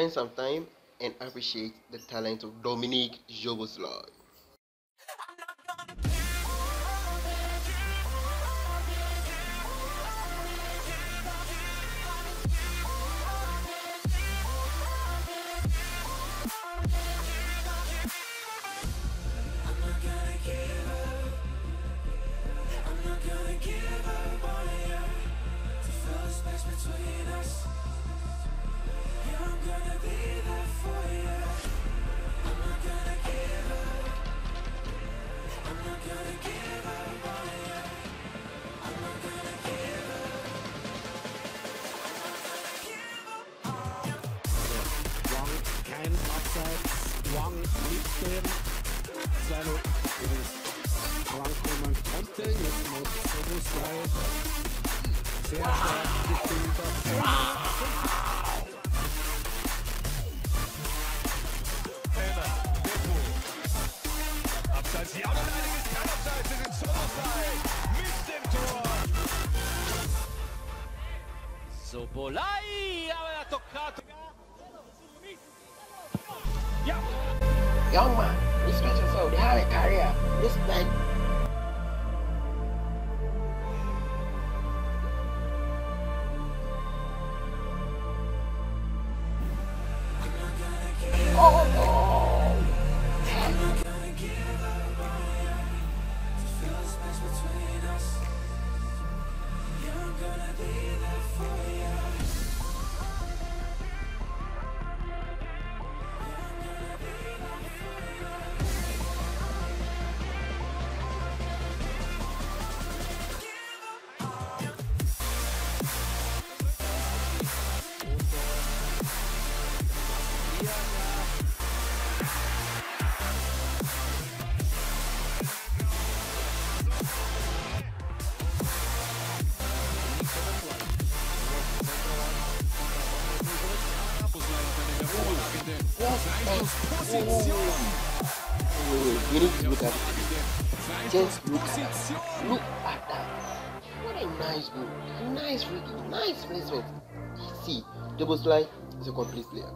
spend some time and appreciate the talent of Dominik Szoboszlai. mitnehmen. 2-0 übrigens. Franco man konnte, jetzt muss Sobus rein. Sehr stark gespielt. Abseits, die Ableitung ist kein Young man, respect yourself. They have a career. Respect. Oh, to look at it. Just look at that. Look at that. What a nice move. Nice reading. Nice placement. See, Szoboszlai is a complete player.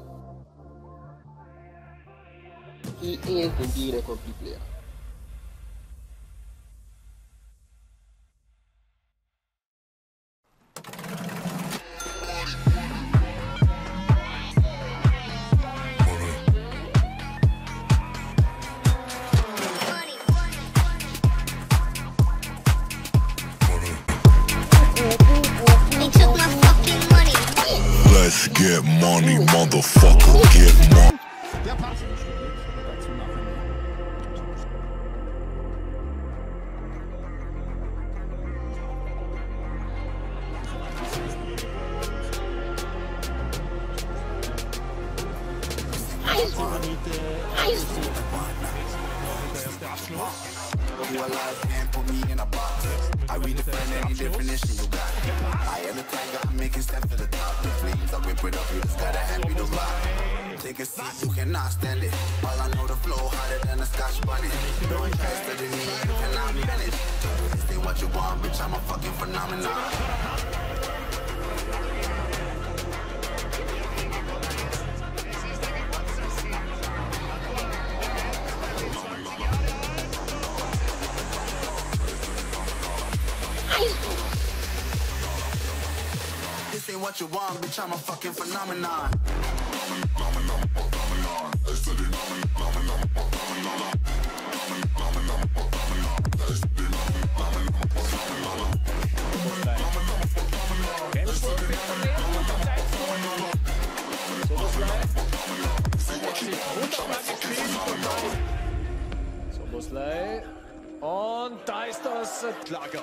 He is indeed a complete player. Motherfucker, get mehr. Nice Nice who alive and put me in a box. I redefine any definition you got. I am the tiger, I'm making steps to the top. The flames, I whip it up, you just gotta hand me the rock. Take a seat, you cannot stand it. All I know, the flow harder than a scotch bunny. Interest to the knee, you cannot manage. This ain't what you want, bitch, I'm a fucking phenomenon. What you want, bitch, I'm a fucking phenomenon. Soboslai. Und da ist das Lager.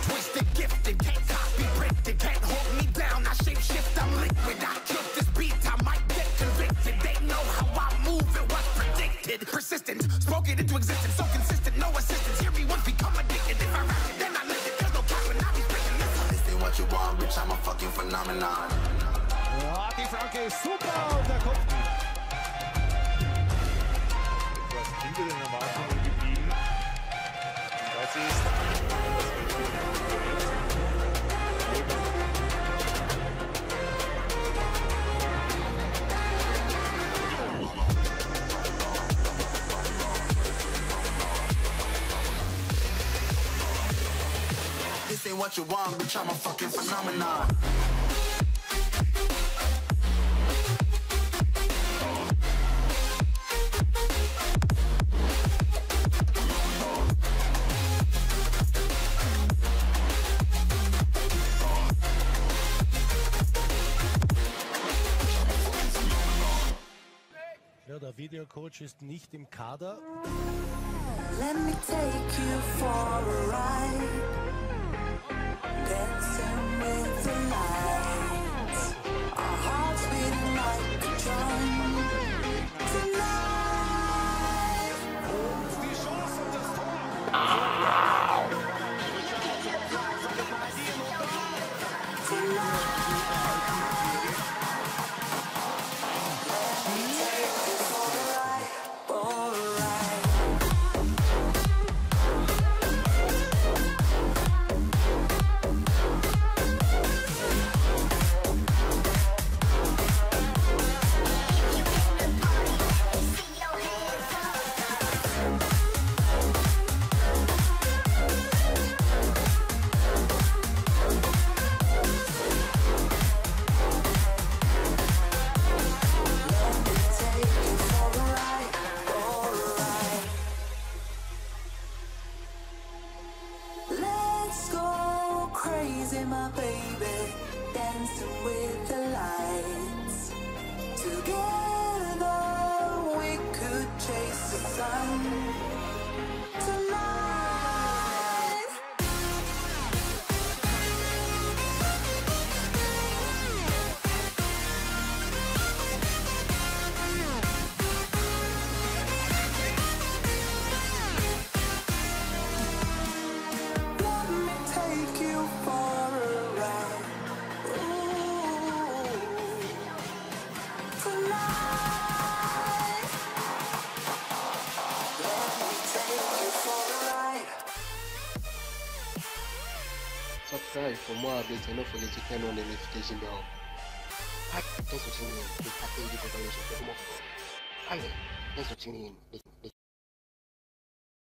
phenomenon. Super der Kopf. den Erwartungen geblieben. Das ist This ain't what you want, bitch, I'm a fucking phenomenon. Ja, der Videocoach ist nicht im Kader. Let me take you for a ride. Dancing with the lights. Sun. Subscribe for more updates and don't forget to turn on the notification bell. Thanks for tuning in. For God. Hi, thanks for tuning in.